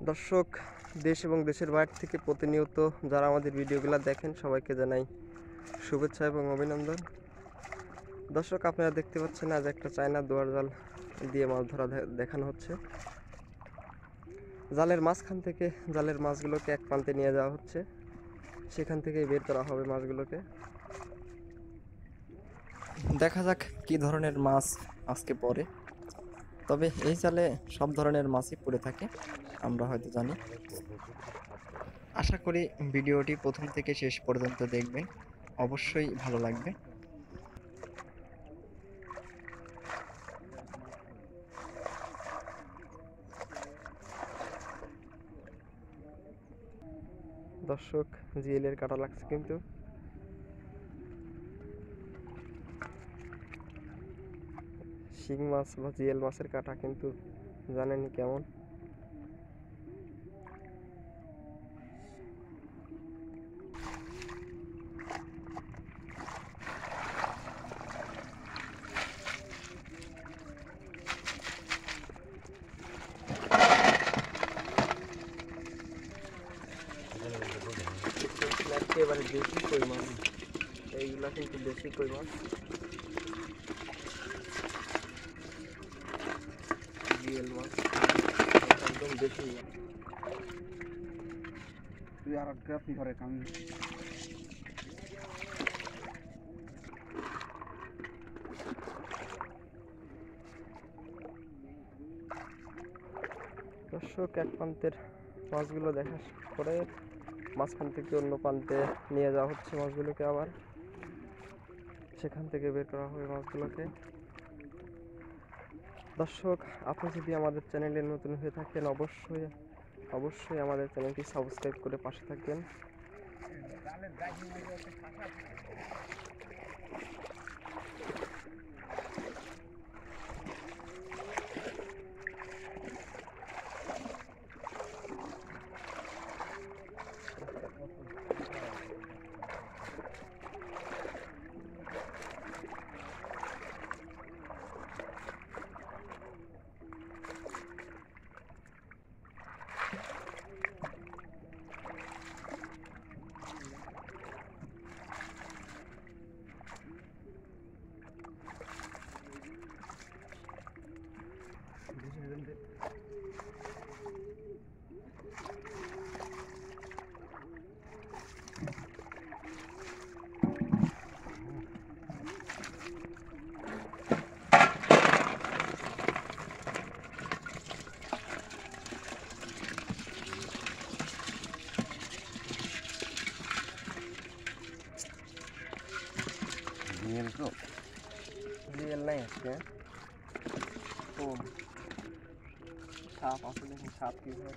দর্শক, দেশ এবং দেশের বাইরে থেকে প্রতিনিয়ত যারা আমাদের ভিডিওগুলো দেখেন, সবাইকে জানাই শুভেচ্ছা এবং অভিনন্দন। দর্শক, আপনারা দেখতে পাচ্ছেন আজ একটা চায়না দুয়ার জাল দিয়ে মাছ ধরা দেখানো হচ্ছে। জালের মাঝখান থেকে জালের মাছগুলোকে এক প্রান্তে নিয়ে যাওয়া হচ্ছে। সেখান থেকেই বের করা হবে মাছগুলোকে। দেখা যাক কি ধরনের মাছ আজকে পড়ে। তবে এই জালে সব ধরনের মাছই পড়ে থাকে, আমরা হয়তো জানি। আশা করি ভিডিওটি প্রথম থেকে শেষ পর্যন্ত দেখবেন, অবশ্যই ভালো লাগবে। দর্শক জিএলের কাটা লাগছে কিন্তু। শিং মাছ বা জিএল মাছের কাটা কিন্তু জানেনই কেমন। একেবারে দেশি কই মাছ এইগুলা কিন্তু বেশি মাছ তুই আর দর্শক, এক প্রান্তের মাছগুলো দেখা পরে মাঝখান থেকে অন্য প্রান্তে নিয়ে যাওয়া হচ্ছে মাছগুলোকে আবার। সেখান থেকে বের করা হবে মাছগুলোকে। দর্শক, আপনি যদি আমাদের চ্যানেলে নতুন হয়ে থাকেন, অবশ্যই অবশ্যই আমাদের চ্যানেলটি সাবস্ক্রাইব করে পাশে থাকবেন। নিয়েল তো রিয়েল নাই আজকে কম সাপ छाप आपको देखें छाप की है